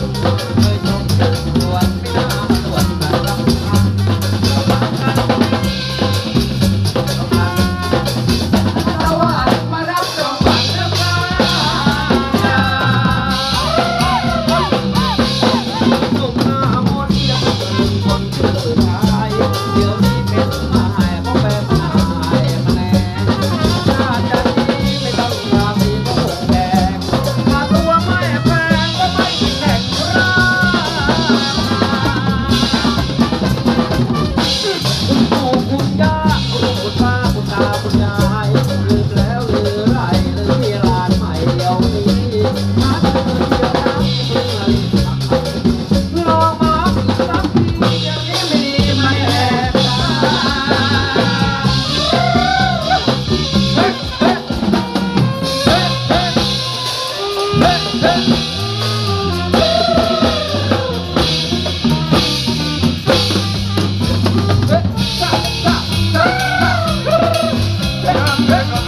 Thank you.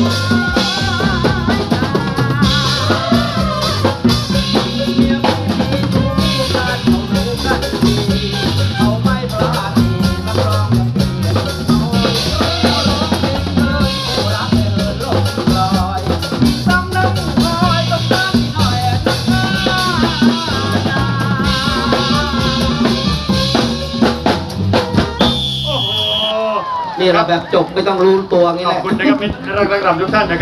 Thank you. นี่เราแบบจบไม่ต้องรู้ตัวงี้ขแหบละ คุณนะครับมิตรรักรักรำทุกท่านนะครับ